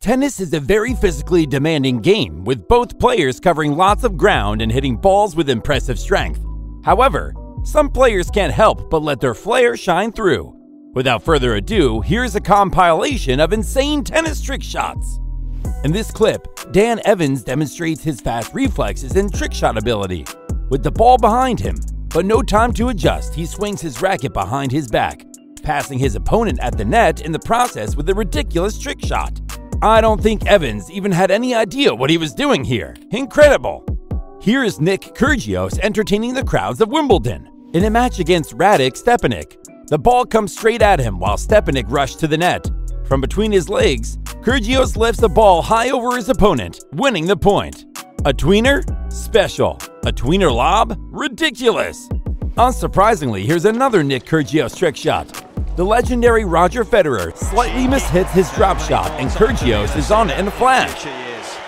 Tennis is a very physically demanding game, with both players covering lots of ground and hitting balls with impressive strength. However, some players can't help but let their flair shine through. Without further ado, here's a compilation of insane tennis trick shots. In this clip, Dan Evans demonstrates his fast reflexes and trick shot ability. With the ball behind him, but no time to adjust, he swings his racket behind his back, passing his opponent at the net in the process with a ridiculous trick shot. I don't think Evans even had any idea what he was doing here. Incredible! Here is Nick Kyrgios entertaining the crowds of Wimbledon. In a match against Radek Stepanek, the ball comes straight at him while Stepanek rushed to the net. From between his legs, Kyrgios lifts the ball high over his opponent, winning the point. A tweener? Special. A tweener lob? Ridiculous. Unsurprisingly, here's another Nick Kyrgios trick shot. The legendary Roger Federer slightly mishits his drop shot, and Kyrgios is on it in a flash.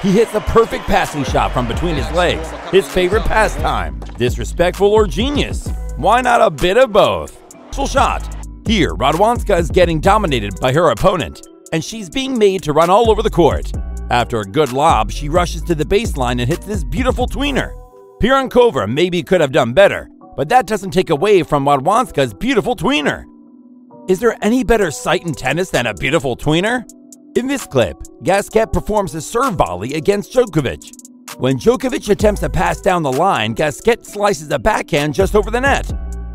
He hits a perfect passing shot from between his legs, his favorite pastime. Disrespectful or genius? Why not a bit of both? Full shot. Here, Radwanska is getting dominated by her opponent, and she's being made to run all over the court. After a good lob, she rushes to the baseline and hits this beautiful tweener. Pironkova maybe could have done better, but that doesn't take away from Radwanska's beautiful tweener. Is there any better sight in tennis than a beautiful tweener? In this clip, Gasquet performs a serve volley against Djokovic. When Djokovic attempts to pass down the line, Gasquet slices a backhand just over the net.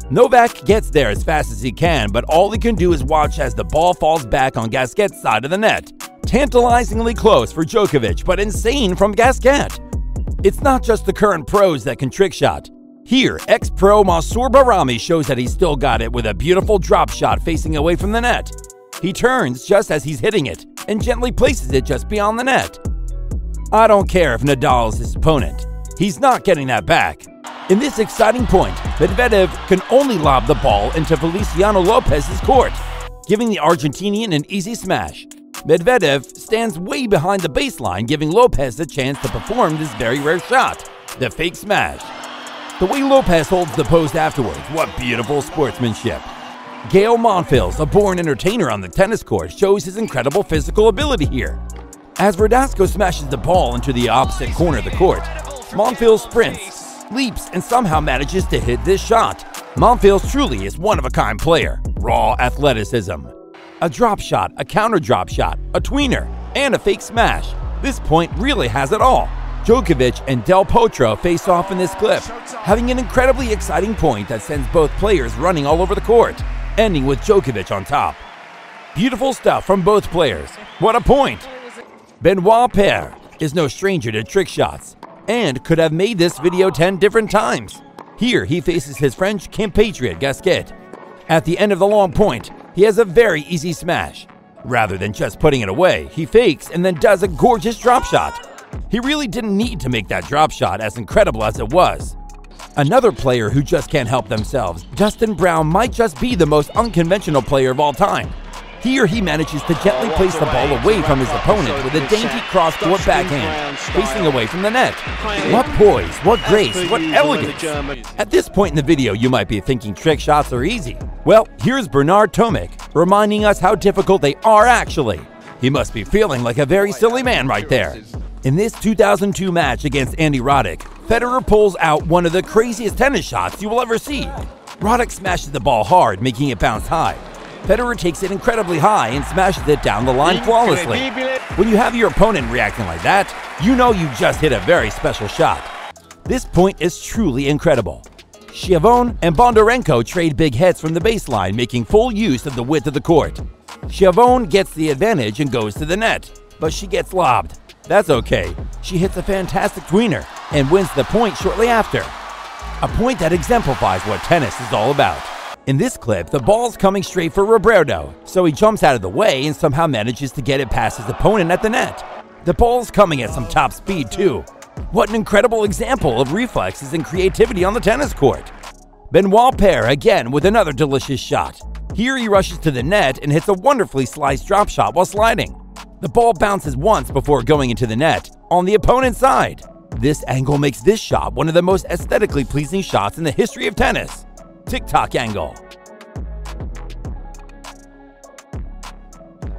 Novak gets there as fast as he can, but all he can do is watch as the ball falls back on Gasquet's side of the net. Tantalizingly close for Djokovic, but insane from Gasquet. It's not just the current pros that can trick shot. Here, ex pro Mansour Bahrami shows that he's still got it with a beautiful drop shot facing away from the net. He turns just as he's hitting it and gently places it just beyond the net. I don't care if Nadal is his opponent, he's not getting that back. In this exciting point, Medvedev can only lob the ball into Feliciano Lopez's court, giving the Argentinian an easy smash. Medvedev stands way behind the baseline, giving Lopez a chance to perform this very rare shot, the fake smash. The way Lopez holds the post afterwards, what beautiful sportsmanship. Gael Monfils, a born entertainer on the tennis court, shows his incredible physical ability here. As Verdasco smashes the ball into the opposite corner of the court, Monfils sprints, leaps, and somehow manages to hit this shot. Monfils truly is one of a kind player. Raw athleticism. A drop shot, a counter drop shot, a tweener, and a fake smash. This point really has it all. Djokovic and Del Potro face off in this clip, having an incredibly exciting point that sends both players running all over the court, ending with Djokovic on top. Beautiful stuff from both players. What a point! Benoit Paire is no stranger to trick shots and could have made this video 10 different times. Here he faces his French compatriot Gasquet. At the end of the long point, he has a very easy smash. Rather than just putting it away, he fakes and then does a gorgeous drop shot. He really didn't need to make that drop shot, as incredible as it was. Another player who just can't help themselves, Dustin Brown might just be the most unconventional player of all time. Here he manages to gently place the ball away from his opponent with a dainty cross-court backhand, facing away from the net. What poise, what grace, what elegance! At this point in the video, you might be thinking trick shots are easy. Well, here's Bernard Tomic reminding us how difficult they are actually. He must be feeling like a very silly man right there. In this 2002 match against Andy Roddick, Federer pulls out one of the craziest tennis shots you will ever see. Roddick smashes the ball hard, making it bounce high. Federer takes it incredibly high and smashes it down the line flawlessly. When you have your opponent reacting like that, you know you just hit a very special shot. This point is truly incredible. Schiavone and Bondarenko trade big hits from the baseline, making full use of the width of the court. Schiavone gets the advantage and goes to the net, but she gets lobbed. That's okay. She hits a fantastic tweener and wins the point shortly after. A point that exemplifies what tennis is all about. In this clip, the ball's coming straight for Roberto, so he jumps out of the way and somehow manages to get it past his opponent at the net. The ball's coming at some top speed, too. What an incredible example of reflexes and creativity on the tennis court. Benoit Paire again with another delicious shot. Here he rushes to the net and hits a wonderfully sliced drop shot while sliding. The ball bounces once before going into the net on the opponent's side. This angle makes this shot one of the most aesthetically pleasing shots in the history of tennis. TikTok angle.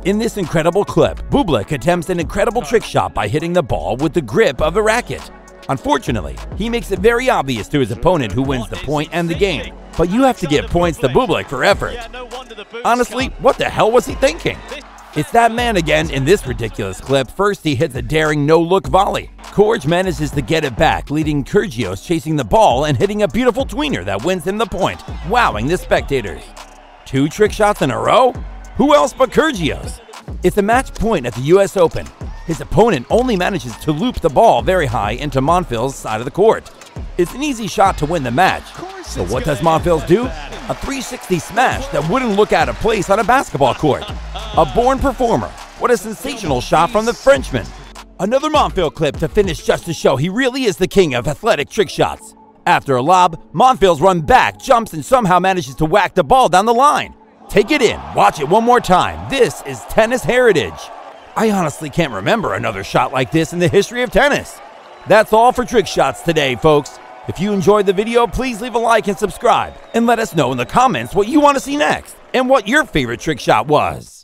In this incredible clip, Bublik attempts an incredible trick shot by hitting the ball with the grip of a racket. Unfortunately, he makes it very obvious to his opponent who wins the point and the game. But you have to give points to Bublik for effort. Honestly, what the hell was he thinking? It's that man again in this ridiculous clip. First, he hits a daring no look volley. Korj manages to get it back, leading Kyrgios chasing the ball and hitting a beautiful tweener that wins him the point, wowing the spectators. Two trick shots in a row? Who else but Kyrgios? It's a match point at the US Open. His opponent only manages to loop the ball very high into Monfils' side of the court. It's an easy shot to win the match. So what does Monfils do? A 360 smash that wouldn't look out of place on a basketball court. A born performer. What a sensational shot from the Frenchman. Another Monfils clip to finish just to show he really is the king of athletic trick shots. After a lob, Monfils run back, jumps, and somehow manages to whack the ball down the line. Take it in, watch it one more time. This is tennis heritage. I honestly can't remember another shot like this in the history of tennis. That's all for trick shots today, folks. If you enjoyed the video, please leave a like and subscribe, and let us know in the comments what you want to see next and what your favorite trick shot was.